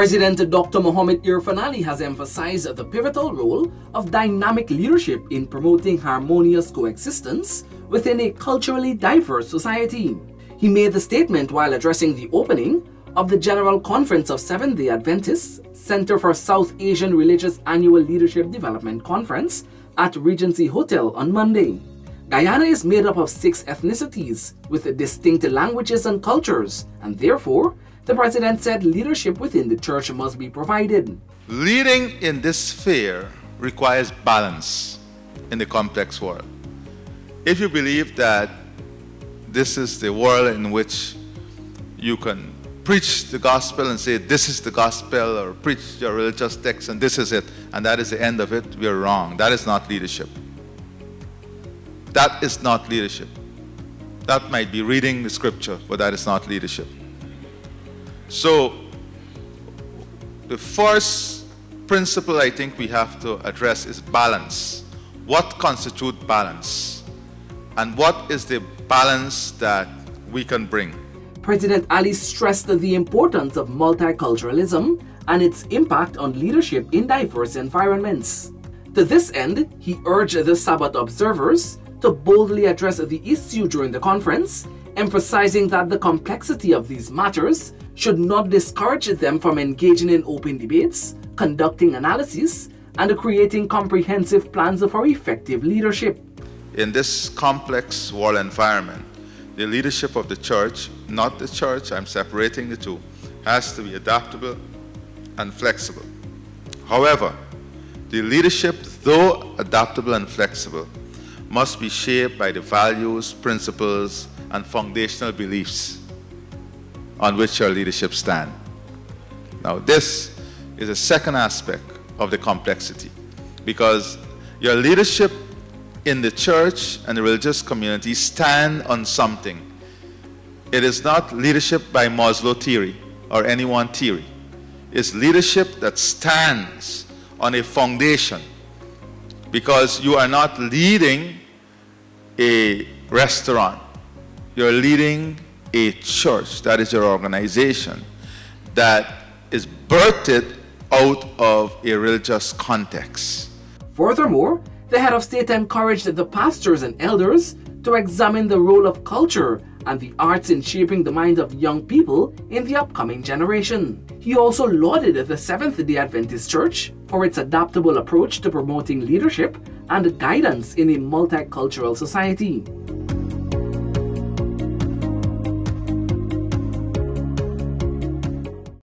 President Dr. Mohamed Irfaan Ali has emphasized the pivotal role of dynamic leadership in promoting harmonious coexistence within a culturally diverse society. He made the statement while addressing the opening of the General Conference of Seventh-day Adventists Center for South Asian Religious Annual Leadership Development Conference at Regency Hotel on Monday. Guyana is made up of six ethnicities with distinct languages and cultures, and therefore, the president said leadership within the church must be provided. Leading in this sphere requires balance in the complex world. If you believe that this is the world in which you can preach the gospel and say this is the gospel or preach your religious text and this is it and that is the end of it, we're wrong. That is not leadership. That is not leadership. That might be reading the scripture, but that is not leadership. So, the first principle I think we have to address is balance. What constitutes balance? And what is the balance that we can bring? President Ali stressed the importance of multiculturalism and its impact on leadership in diverse environments. To this end, he urged the Sabbath observers to boldly address the issue during the conference, emphasizing that the complexity of these matters should not discourage them from engaging in open debates, conducting analysis, and creating comprehensive plans for effective leadership. In this complex world environment, the leadership of the church, not the church, I'm separating the two, has to be adaptable and flexible. However, the leadership, though adaptable and flexible, must be shaped by the values, principles, and foundational beliefs on which your leadership stand. Now, this is a second aspect of the complexity because your leadership in the church and the religious community stand on something. It is not leadership by Maslow theory or any one theory. It's leadership that stands on a foundation because you are not leading a restaurant. You're leading a church, that is your organization, that is birthed out of a religious context. Furthermore, the head of state encouraged the pastors and elders to examine the role of culture and the arts in shaping the minds of young people in the upcoming generation. He also lauded the Seventh day Adventist Church for its adaptable approach to promoting leadership and guidance in a multicultural society.